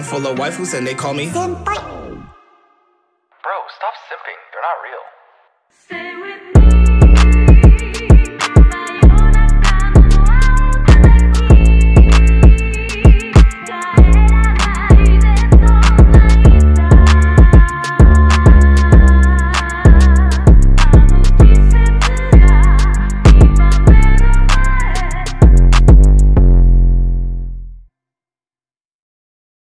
Instagram full of waifus and they call me. Bro, stop simping. They're not real. Stay with me.